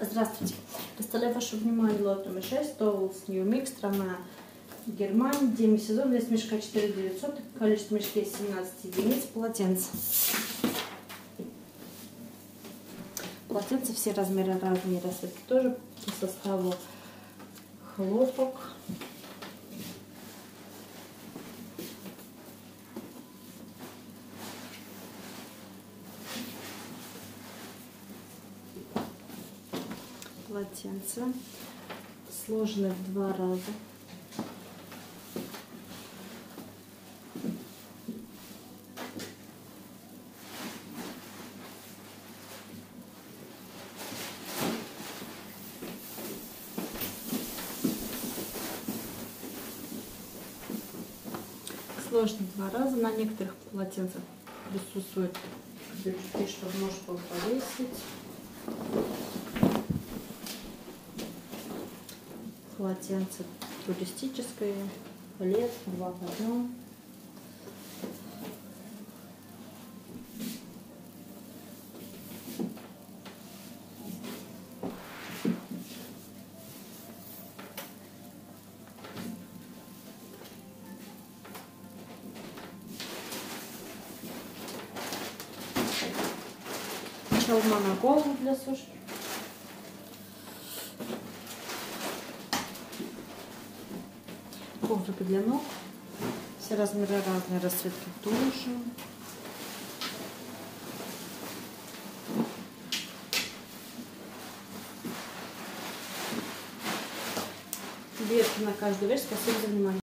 Здравствуйте. Представляю ваше внимание лот номер 6, Тоулс New Mix, страна Германия, демисезон, вес мешка 4900, количество мешки 17 единиц, полотенце. Полотенца все размеры разные, расцветки тоже по составу хлопок. Полотенце сложены в два раза. Сложно два раза. На некоторых полотенцах присутствует крючки, чтобы можно было повесить. Полотенце туристическое, лет, два в одном. Чалма на голову для сушки. Коврик для ног. Все размеры разные, расцветки тоже. Ветки на каждую вещь. Спасибо за внимание.